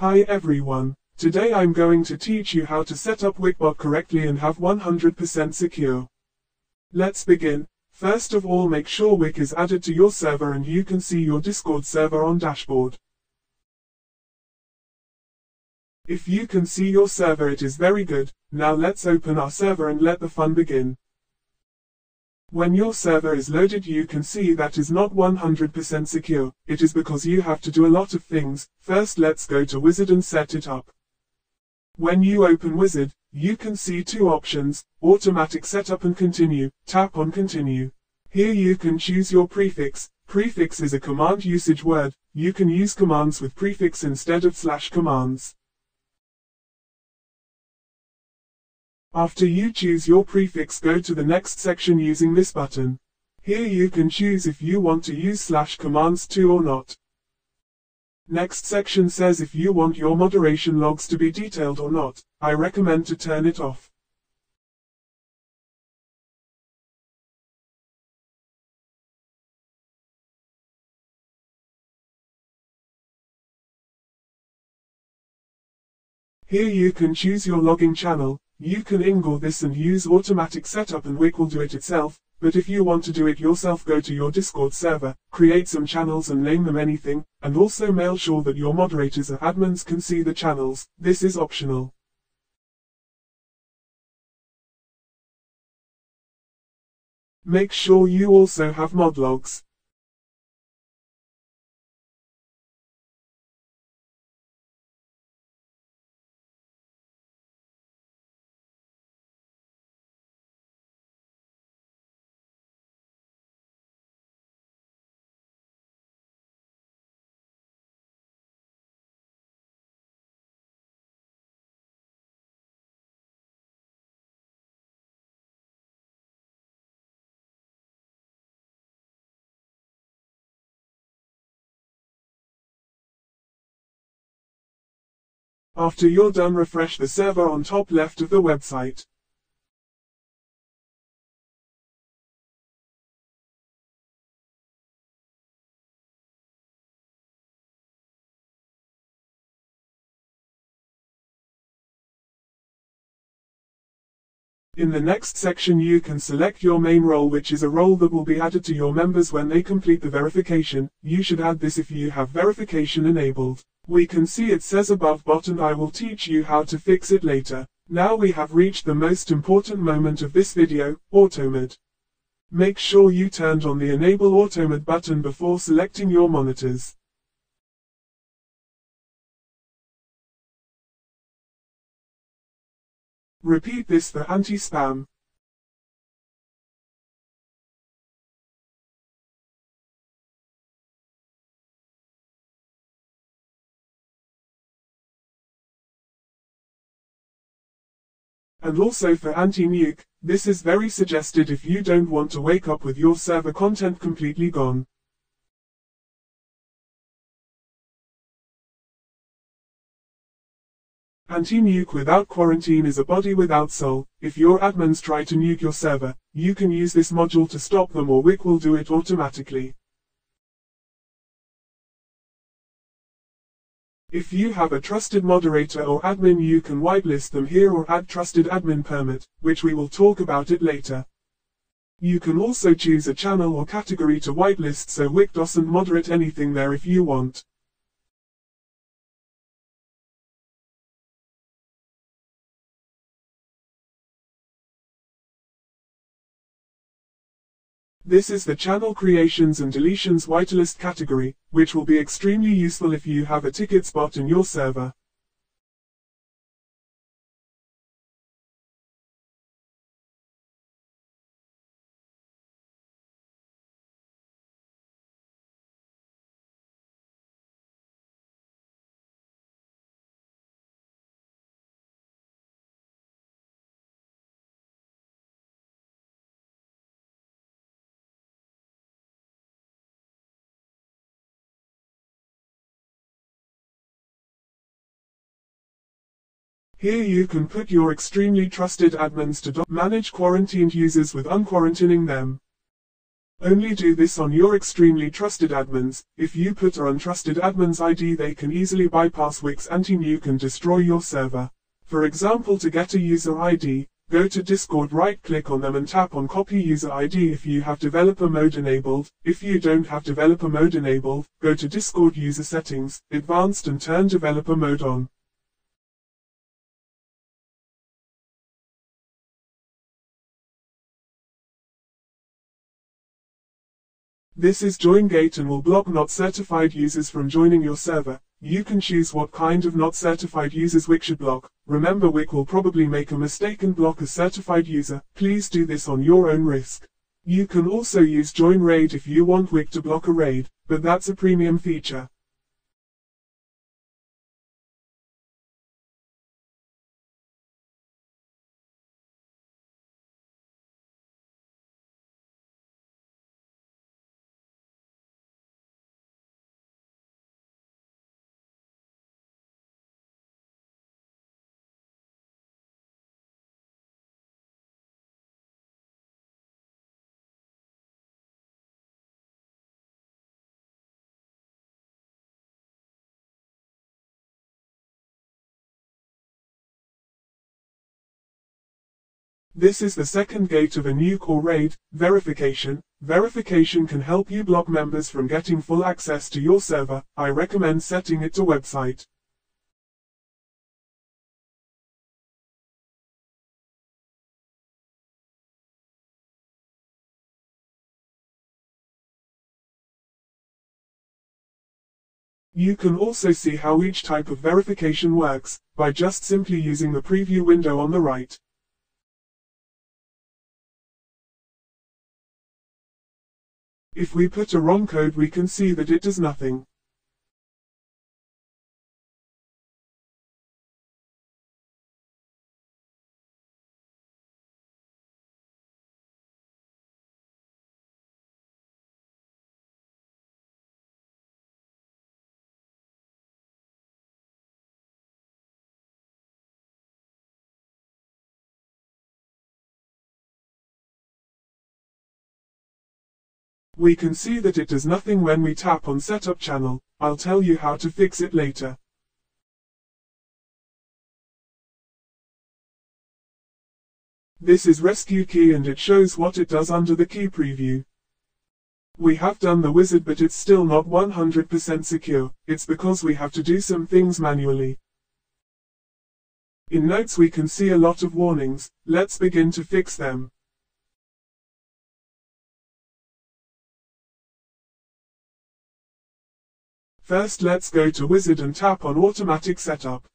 Hi everyone. Today I'm going to teach you how to set up Wickbot correctly and have 100% secure. Let's begin. First of all make sure Wick is added to your server and you can see your Discord server on dashboard. If you can see your server it is very good, now let's open our server and let the fun begin. When your server is loaded you can see that is not 100% secure, it is because you have to do a lot of things, first let's go to Wizard and set it up. When you open Wizard, you can see two options, automatic setup and continue, tap on continue. Here you can choose your prefix, prefix is a command usage word, you can use commands with prefix instead of slash commands. After you choose your prefix go to the next section using this button. Here you can choose if you want to use slash commands too or not. Next section says if you want your moderation logs to be detailed or not, I recommend to turn it off. Here you can choose your logging channel, you can ingle this and use automatic setup and Wick will do it itself, but if you want to do it yourself go to your Discord server, create some channels and name them anything, and also make sure that your moderators or admins can see the channels, this is optional. Make sure you also have mod logs. After you're done refresh the server on top left of the website. In the next section you can select your main role which is a role that will be added to your members when they complete the verification, you should add this if you have verification enabled. We can see it says above button I will teach you how to fix it later. Now we have reached the most important moment of this video, AutoMod. Make sure you turned on the Enable AutoMod button before selecting your monitors. Repeat this for anti-spam. And also for anti-nuke, this is very suggested if you don't want to wake up with your server content completely gone. Anti-nuke without quarantine is a body without soul. If your admins try to nuke your server, you can use this module to stop them or Wick will do it automatically. If you have a trusted moderator or admin you can whitelist them here or add trusted admin permit, which we will talk about it later. You can also choose a channel or category to whitelist so Wick doesn't moderate anything there if you want. This is the channel creations and deletions whitelist category, which will be extremely useful if you have a ticket spot in your server. Here you can put your extremely trusted admins to manage quarantined users with unquarantining them. Only do this on your extremely trusted admins. If you put a untrusted admin's ID they can easily bypass Wick's anti-nuke and destroy your server. For example to get a user ID, go to Discord right click on them and tap on copy user ID if you have developer mode enabled. If you don't have developer mode enabled, go to Discord user settings, advanced and turn developer mode on. This is join gate and will block not certified users from joining your server. You can choose what kind of not certified users Wix should block. Remember Wix will probably make a mistake and block a certified user. Please do this on your own risk. You can also use join raid if you want Wix to block a raid, but that's a premium feature. This is the second gate of a new core raid, verification. Verification can help you block members from getting full access to your server. I recommend setting it to website. You can also see how each type of verification works, by just simply using the preview window on the right. If we put a wrong code we can see that it does nothing. We can see that it does nothing when we tap on setup channel, I'll tell you how to fix it later. This is rescue key and it shows what it does under the key preview. We have done the wizard but it's still not 100% secure, it's because we have to do some things manually. In notes we can see a lot of warnings, let's begin to fix them. First let's go to Wizard and tap on Automatic Setup.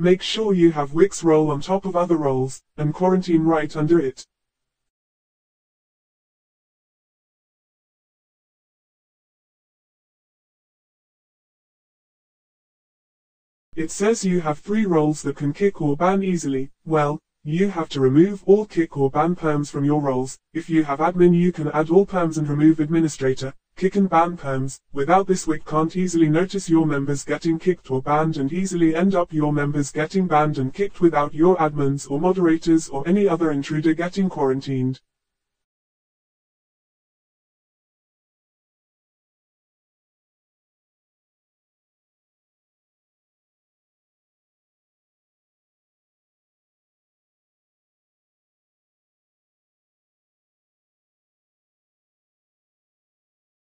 Make sure you have Wick's role on top of other roles, and quarantine right under it. It says you have three roles that can kick or ban easily, well, you have to remove all kick or ban perms from your roles, if you have admin you can add all perms and remove administrator, kick and ban perms. Without this Wix can't easily notice your members getting kicked or banned and easily end up your members getting banned and kicked without your admins or moderators or any other intruder getting quarantined.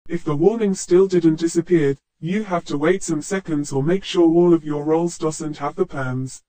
If the warning still didn't disappear, you have to wait some seconds or make sure all of your roles doesn't have the perms.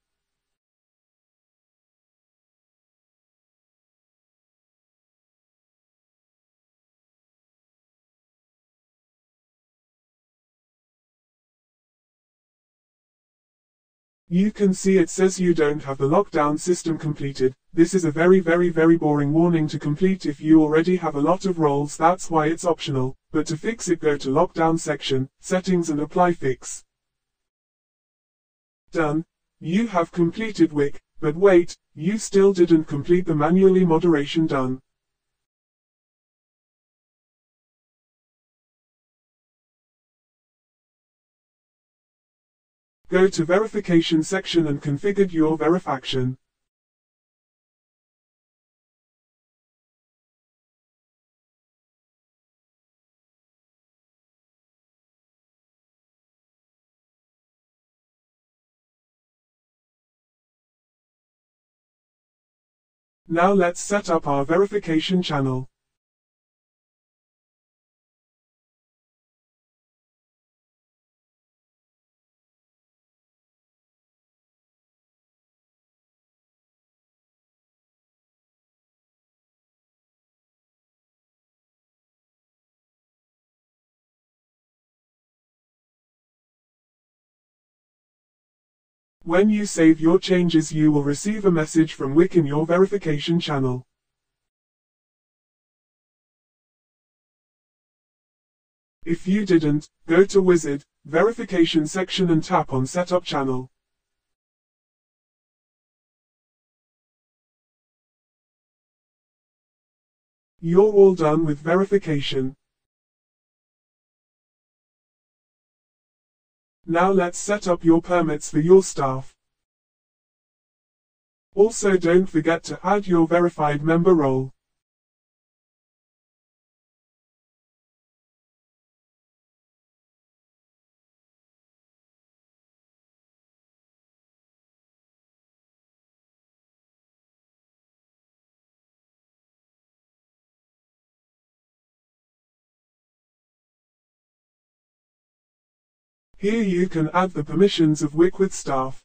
You can see it says you don't have the lockdown system completed. This is a very very very boring warning to complete if you already have a lot of roles that's why it's optional, but to fix it go to lockdown section, settings and apply fix. Done. You have completed Wick, but wait, you still didn't complete the manually moderation done. Go to verification section and configure your verifaction. Now let's set up our verification channel. When you save your changes you will receive a message from Wick in your verification channel. If you didn't, go to Wizard, Verification section and tap on Setup Channel. You're all done with verification. Now let's set up your permits for your staff. Also don't forget to add your verified member role. Here you can add the permissions of with staff.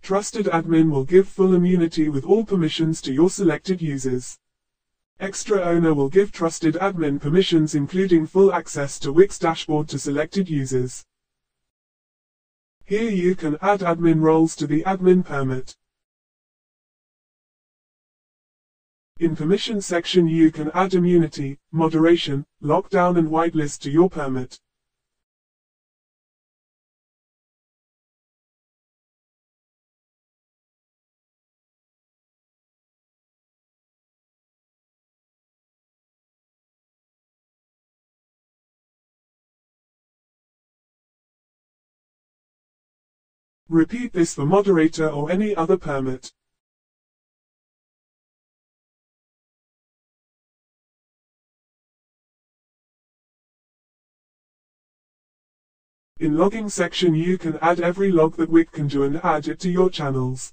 Trusted admin will give full immunity with all permissions to your selected users. Extra owner will give trusted admin permissions including full access to Wick's dashboard to selected users. Here you can add admin roles to the admin permit. In permission section you can add immunity, moderation, lockdown and whitelist to your permit. Repeat this for moderator or any other permit. In logging section you can add every log that Wick can do and add it to your channels.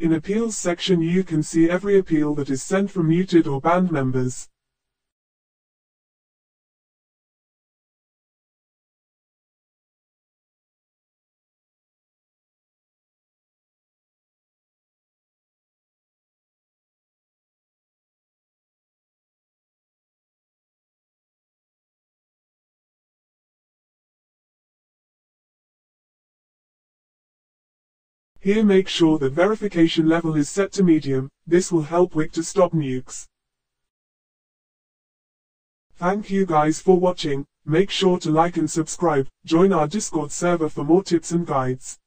In Appeals section you can see every appeal that is sent from muted or banned members. Here make sure that verification level is set to medium, this will help Wick to stop nukes. Thank you guys for watching, Make sure to like and subscribe. Join our Discord server for more tips and guides.